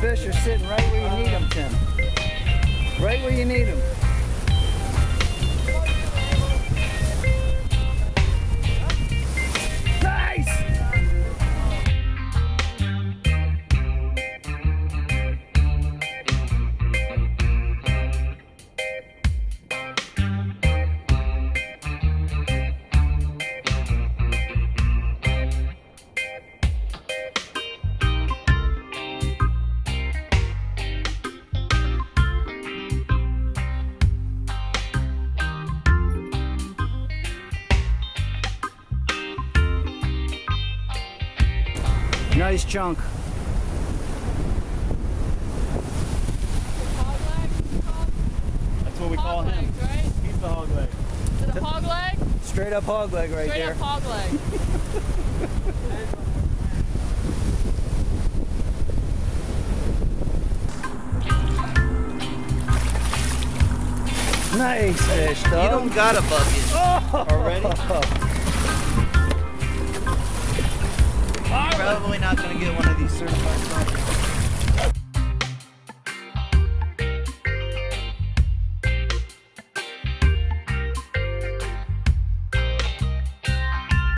fish are sitting right where you need them, Tim. Right where you need them. Nice chunk. That's what we call Hog him. right? He's the hog leg. Is it hog leg? Straight up hog leg right Straight there. up hog leg. Nice fish, though. You don't got a bucket oh. already. Probably not gonna get one of these certified.